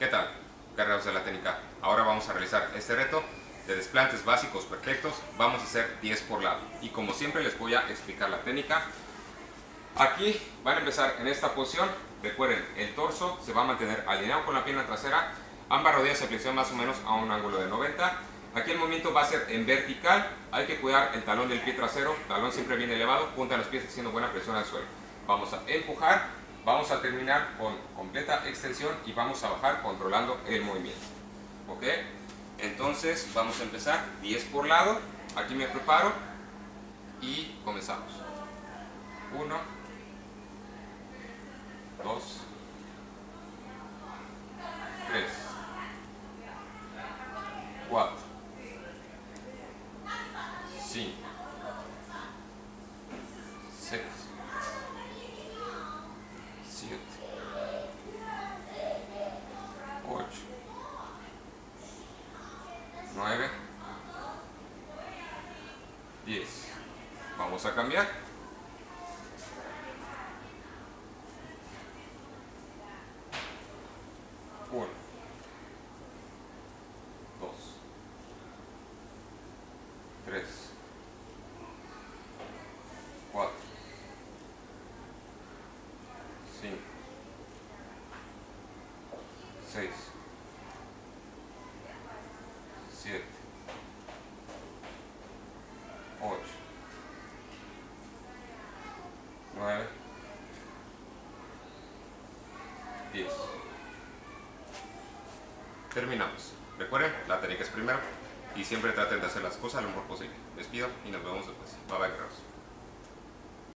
¿Qué tal, guerreros de la técnica? Ahora vamos a realizar este reto de desplantes básicos perfectos. Vamos a hacer 10 por lado. Y como siempre les voy a explicar la técnica. Aquí van a empezar en esta posición. Recuerden, el torso se va a mantener alineado con la pierna trasera. Ambas rodillas se flexionan más o menos a un ángulo de 90. Aquí el movimiento va a ser en vertical. Hay que cuidar el talón del pie trasero. talón siempre bien elevado. Punta los pies haciendo buena presión al suelo. Vamos a empujar Vamos a terminar con completa extensión y vamos a bajar controlando el movimiento. ¿Ok? Entonces vamos a empezar 10 por lado. Aquí me preparo y comenzamos. 1, 2, 3, 4, 5, 10. Vamos a cambiar. Uno, dos, tres, cuatro, cinco, seis, siete, 10. Terminamos. Recuerden, la técnica es primero y siempre traten de hacer las cosas lo mejor posible. Les pido y nos vemos después. Bye bye.